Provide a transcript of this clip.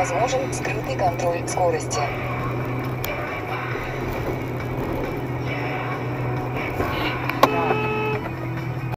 Возможен скрытый контроль скорости.